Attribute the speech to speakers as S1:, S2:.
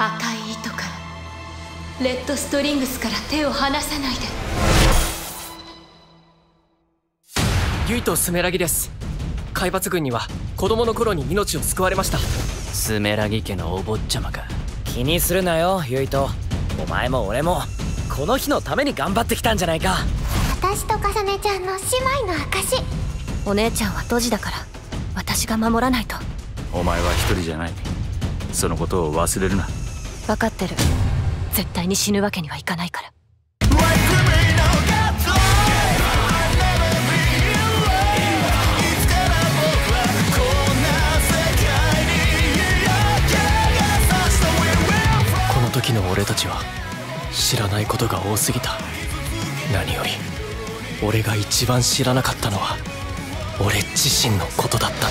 S1: 赤い糸からレッドストリングスから手を離さないで。
S2: ユイとスメラギです。海抜軍には子供の頃に命を救われました。
S3: スメラギ家のお坊ちゃまか。
S4: 気にするなよユイと。お前も俺もこの日のために頑張ってきたんじゃないか。
S5: 私とかさねちゃんの姉妹の証
S1: お姉ちゃんはドジだから私が守らないと。
S6: お前は一人じゃない。そのことを忘れるな
S1: 分かってる。絶対に死ぬわけにはいかないから。
S2: この時の俺たちは知らないことが多すぎた。何より俺が一番知らなかったのは俺自身のことだったんだ。